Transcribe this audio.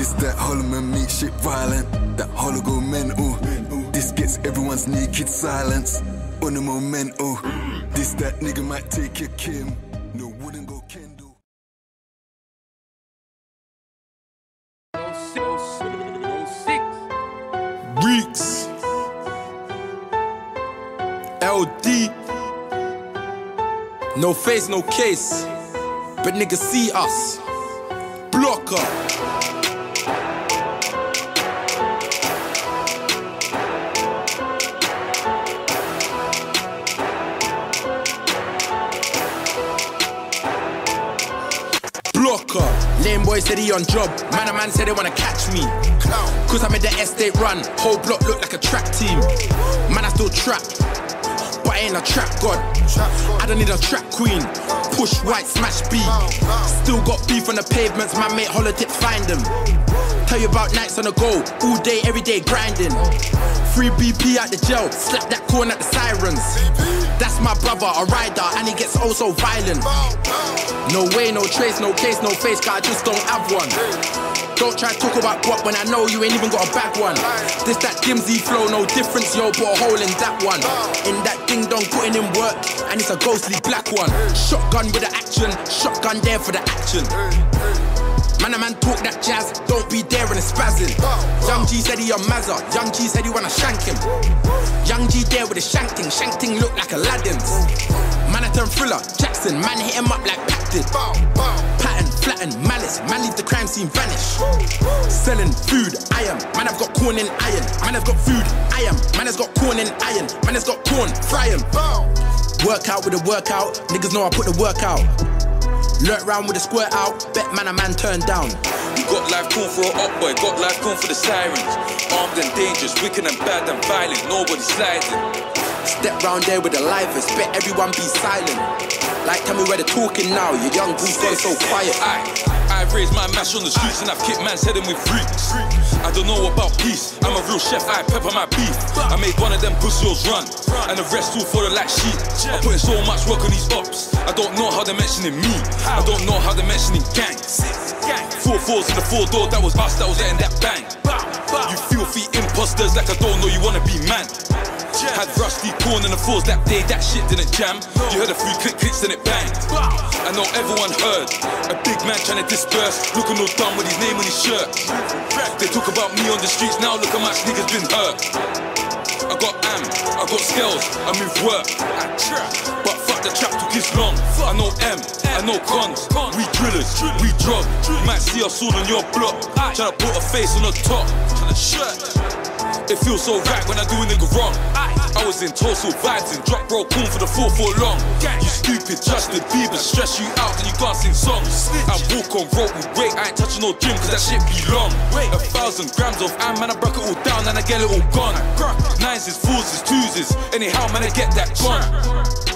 This that Holloman meat shit violent, that hollow go mental. This gets everyone's naked silence on the momental. This that nigga might take your Kim, no wouldn't go Kendall. Reekz. LD. No face, no case. But niggas see us. Blocker. Blocker. Lame boy said he on job. Man, a man said they wanna catch me. Cause I made the estate run. Whole block look like a track team. Man, I still trap. But I ain't a trap god. I don't need a trap queen. Push white, smash B. Still got beef on the pavements. my mate, holotips find them. Tell you about nights on the go. All day, every day grinding. Free BP at the jail. Slap that corn at the sirens. That's my brother, a rider, and he gets oh so violent. No way, no trace, no case, no face, cause I just don't have one. Don't try to talk about what when I know you ain't even got a bag one. This that Dimzy flow, no difference, yo, put a hole in that one. In that ding dong, putting in work, and it's a ghostly black one. Shotgun with the action, shotgun there for the action. Man, a man talk that jazz, don't be there and it's spazzing. Young G said he on Mazza, Young G said he wanna shank him. Young G there with a shank thing, shank thing look like Aladdin's. Man, I turn thriller, Jackson, man hit him up like. Pattern, flatten, malice, man leave the crime scene vanish. Selling food, I am, man I've got corn in iron, man I've got food, I am, man has got corn in iron, man has got corn, fry 'em. Workout with a workout, niggas know I put the work out. Lurk round with a squirt out, bet man a man turned down. Got life corn for a up boy, got life corn for the sirens. Armed and dangerous, wicked and bad and violent, nobody sliding. Step round there with the livest, bet everyone be silent. Like tell me where they're talking now, your young gone so quiet. I, I've raised my mash on the streets and I've kicked man's head in with freaks. I don't know about peace, I'm a real chef, I pepper my beef. I made one of them pussies run, and the rest all follow like sheep. I'm putting so much work on these ops, I don't know how they're mentioning me. I don't know how they're mentioning gang. Four fours in the four door, that was us, that was letting that bang. You filthy imposters like I don't know you wanna be man. Had rusty corn in the fours that day, that shit didn't jam. You heard a few click clicks and it banged. I know everyone heard a big man trying to disperse, looking all dumb with his name on his shirt. They talk about me on the streets now, look how much niggas been hurt. I got am, I got skills, I move work. But fuck the trap took this long. I know M, I know guns. We drillers, we drug. You might see us all on your block. Tryna put a face on the top. It feels so right when I do a nigga wrong. I was in Tulsa vibes and drop bro corn for the 4 for long. You stupid Justin Bieber stress you out and you can't sing songs. I walk on road with weight, I ain't touching no gym cause that shit be long. A thousand grams of am, man, I broke it all down and I get it all gone. Nines is fours is twos is, anyhow, man, I get that gone.